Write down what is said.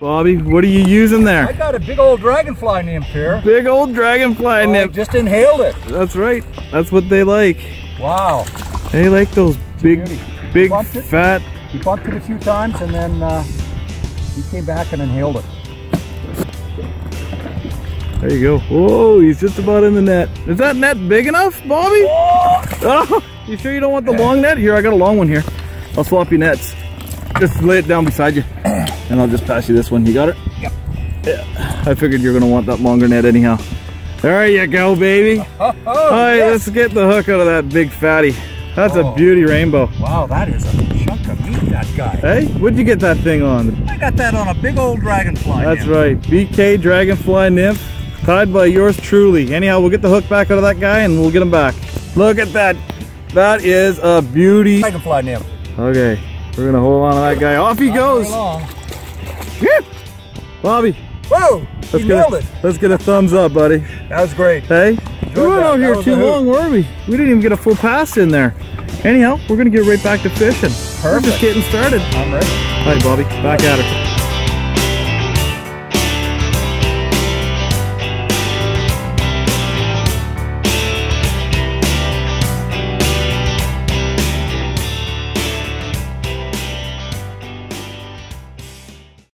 Bobby, what are you using there? I got a big old dragonfly nymph here. Big old dragonfly I nip. just inhaled it. That's right. That's what they like. Wow. They like those big, big, it? fat. He bumped it a few times and then uh, he came back and inhaled it. There you go. Whoa, he's just about in the net. Is that net big enough, Bobby? Oh, you sure you don't want the long net? Here, I got a long one here. I'll swap you nets. Just lay it down beside you, and I'll just pass you this one. You got it? Yep. Yeah. I figured you're gonna want that longer net anyhow. There you go, baby. Oh, All right, yes. let's get the hook out of that big fatty. That's a Oh. beauty rainbow. Wow, that is a chunk of meat, that guy. Hey, what'd you get that thing on? I got that on a big old dragonfly. That's nymph. right, BK Dragonfly Nymph, tied by yours truly. Anyhow, we'll get the hook back out of that guy and we'll get him back. Look at that. That is a beauty. Dragonfly nymph. Okay, we're gonna hold on to that guy. Off he goes. Not long. Whew. Bobby, Whoa, let's nailed a, it. let's get a thumbs up, buddy. That was great. Hey, we Enjoyed weren't out here too long, were we? We didn't even get a full pass in there. Anyhow, we're gonna get right back to fishing. We're just getting started. I'm ready. All right, Bobby, back at it.